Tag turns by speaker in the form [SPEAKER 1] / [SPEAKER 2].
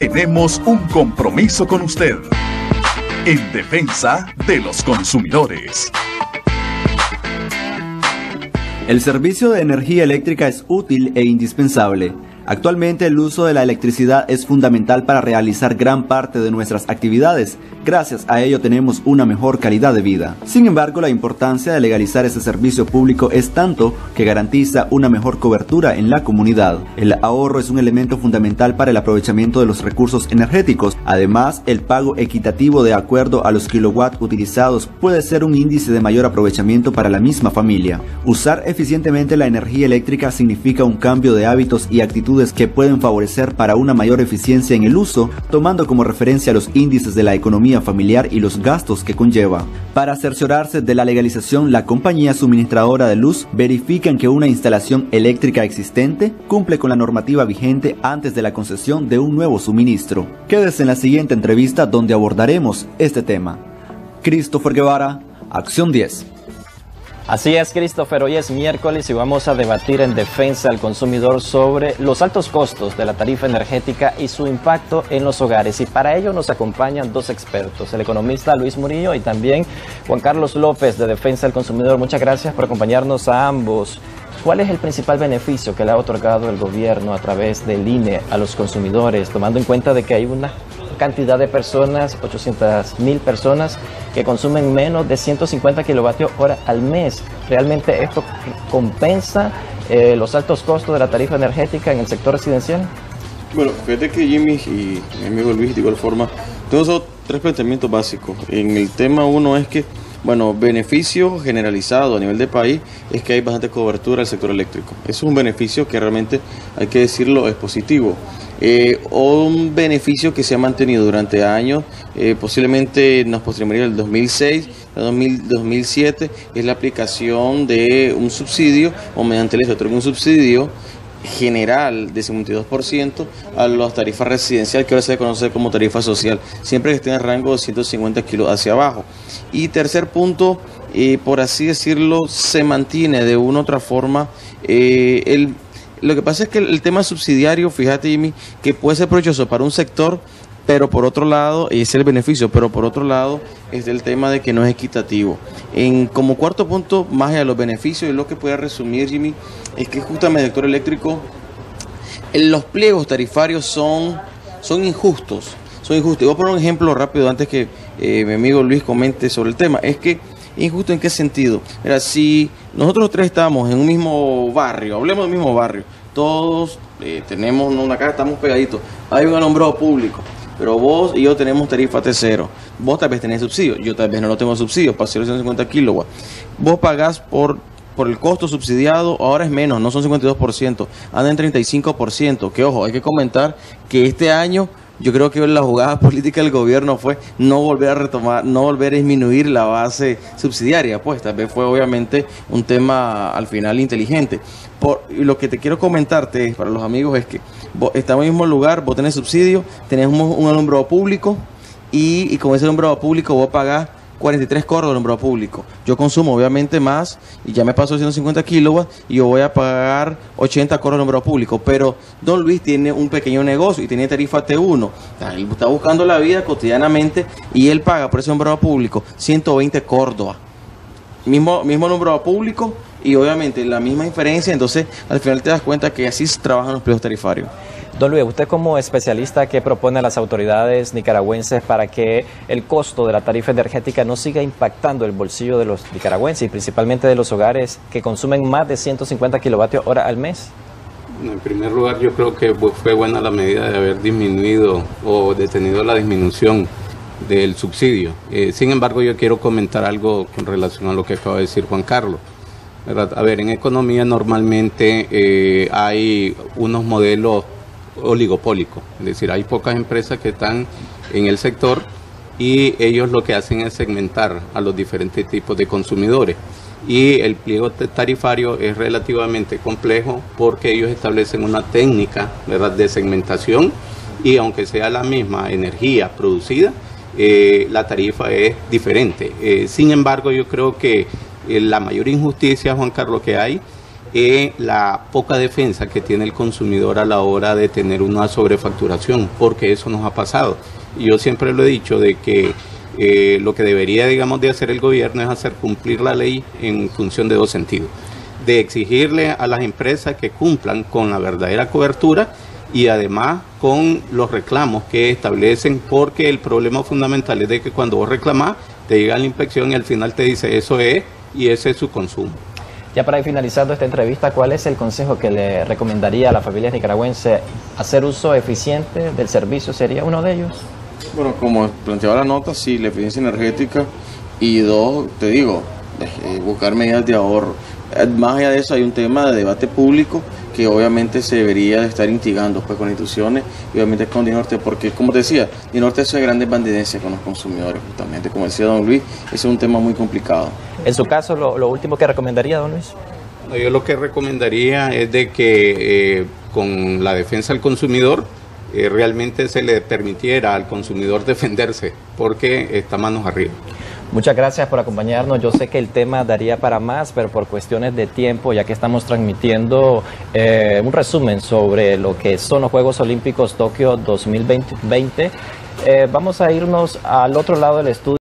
[SPEAKER 1] Tenemos un compromiso con usted en defensa de los consumidores.
[SPEAKER 2] El servicio de energía eléctrica es útil e indispensable Actualmente el uso de la electricidad es fundamental para realizar gran parte de nuestras actividades. Gracias a ello tenemos una mejor calidad de vida. Sin embargo, la importancia de legalizar este servicio público es tanto que garantiza una mejor cobertura en la comunidad. El ahorro es un elemento fundamental para el aprovechamiento de los recursos energéticos. Además, el pago equitativo de acuerdo a los kilowatts utilizados puede ser un índice de mayor aprovechamiento para la misma familia. Usar eficientemente la energía eléctrica significa un cambio de hábitos y actitudes que pueden favorecer para una mayor eficiencia en el uso, tomando como referencia los índices de la economía familiar y los gastos que conlleva. Para cerciorarse de la legalización, la compañía suministradora de luz verifican que una instalación eléctrica existente cumple con la normativa vigente antes de la concesión de un nuevo suministro. Quédese en la siguiente entrevista donde abordaremos este tema. Christopher Guevara, Acción 10.
[SPEAKER 3] Así es, Christopher. Hoy es miércoles y vamos a debatir en defensa al consumidor sobre los altos costos de la tarifa energética y su impacto en los hogares. Y para ello nos acompañan dos expertos, el economista Luis Murillo y también Juan Carlos López de Defensa del Consumidor. Muchas gracias por acompañarnos a ambos. ¿Cuál es el principal beneficio que le ha otorgado el gobierno a través del INE a los consumidores, tomando en cuenta de que hay una cantidad de personas, 800 mil personas, que consumen menos de 150 kilovatios hora al mes. ¿Realmente esto compensa eh, los altos costos de la tarifa energética en el sector residencial?
[SPEAKER 4] Bueno, fíjate que Jimmy y mi amigo Luis de igual forma, tenemos tres planteamientos básicos. En el tema uno es que bueno, beneficio generalizado a nivel de país es que hay bastante cobertura del sector eléctrico. Es un beneficio que realmente hay que decirlo es positivo. Eh, un beneficio que se ha mantenido durante años, eh, posiblemente nos postremaría el 2006, el 2007, es la aplicación de un subsidio o mediante el de un subsidio general de 52% a las tarifas residenciales que ahora se conoce como tarifa social, siempre que esté en el rango de 150 kilos hacia abajo. Y tercer punto, eh, por así decirlo, se mantiene de una u otra forma eh, el lo que pasa es que el, tema subsidiario, fíjate Jimmy, que puede ser provechoso para un sector, pero por otro lado, y es el beneficio, pero por otro lado es el tema de que no es equitativo. En como cuarto punto, más allá de los beneficios, y lo que puede resumir Jimmy, es que justamente el sector eléctrico, los pliegos tarifarios son, son injustos, son injustos. Voy a poner un ejemplo rápido antes que eh, mi amigo Luis comente sobre el tema. Es que ¿Injusto en qué sentido? Mira, si nosotros tres estamos en un mismo barrio, hablemos del mismo barrio, todos eh, tenemos una casa, estamos pegaditos, hay un alumbrado público, pero vos y yo tenemos tarifa T0. Vos tal vez tenés subsidio, yo tal vez no lo tengo subsidio, para 150 kilowatts. Vos pagás por por el costo subsidiado, ahora es menos, no son 52%, anda en 35%. Que ojo, hay que comentar que este año yo creo que la jugada política del gobierno fue no volver a retomar, no volver a disminuir la base subsidiaria, pues tal vez fue obviamente un tema al final inteligente. Por, lo que te quiero comentarte para los amigos es que estamos en el mismo lugar, vos tenés subsidio, tenemos un alumbrado público y, y con ese alumbrado público vos pagás 43 corros de alumbrado público. Yo consumo obviamente más y ya me paso 150 kilowatts y yo voy a pagar 80 corros de alumbrado público. Pero Don Luis tiene un pequeño negocio y tiene tarifa T1. Él está buscando la vida cotidianamente y él paga por ese alumbrado público 120 Córdoba. Mismo, mismo alumbrado público y obviamente la misma diferencia. Entonces al final te das cuenta que así trabajan los precios tarifarios.
[SPEAKER 3] Don Luis, usted como especialista, ¿qué propone a las autoridades nicaragüenses para que el costo de la tarifa energética no siga impactando el bolsillo de los nicaragüenses y principalmente de los hogares que consumen más de 150 kilovatios hora al mes?
[SPEAKER 5] En primer lugar, yo creo que fue buena la medida de haber disminuido o detenido la disminución del subsidio. Eh, sin embargo, yo quiero comentar algo con relación a lo que acaba de decir Juan Carlos. A ver, en economía normalmente eh, hay unos modelos oligopólico, es decir, hay pocas empresas que están en el sector y ellos lo que hacen es segmentar a los diferentes tipos de consumidores. Y el pliego tarifario es relativamente complejo porque ellos establecen una técnica de segmentación y aunque sea la misma energía producida, eh, la tarifa es diferente. Eh, sin embargo, yo creo que eh, la mayor injusticia, Juan Carlos, que hay eh, la poca defensa que tiene el consumidor a la hora de tener una sobrefacturación, porque eso nos ha pasado. Y yo siempre lo he dicho de que eh, lo que debería, digamos, de hacer el gobierno es hacer cumplir la ley en función de dos sentidos. De exigirle a las empresas que cumplan con la verdadera cobertura y además con los reclamos que establecen, porque el problema fundamental es de que cuando vos reclamás, te llega la inspección y al final te dice eso es y ese es su consumo.
[SPEAKER 3] Ya para ir finalizando esta entrevista, ¿cuál es el consejo que le recomendaría a la familia nicaragüense? ¿Hacer uso eficiente del servicio sería uno de ellos?
[SPEAKER 4] Bueno, como planteaba la nota, sí, la eficiencia energética y dos, te digo, eh, buscar medidas de ahorro. Eh, más allá de eso hay un tema de debate público que obviamente se debería estar instigando pues, con instituciones y obviamente con Dinorte, porque como te decía, Dinorte hace grandes bandidencias con los consumidores, justamente, como decía don Luis, ese es un tema muy complicado.
[SPEAKER 3] En su caso, lo, último que recomendaría, don Luis.
[SPEAKER 5] Yo lo que recomendaría es de que eh, con la defensa del consumidor eh, realmente se le permitiera al consumidor defenderse, porque está manos arriba.
[SPEAKER 3] Muchas gracias por acompañarnos. Yo sé que el tema daría para más, pero por cuestiones de tiempo, ya que estamos transmitiendo eh, un resumen sobre lo que son los Juegos Olímpicos Tokio 2020, eh, vamos a irnos al otro lado del estudio.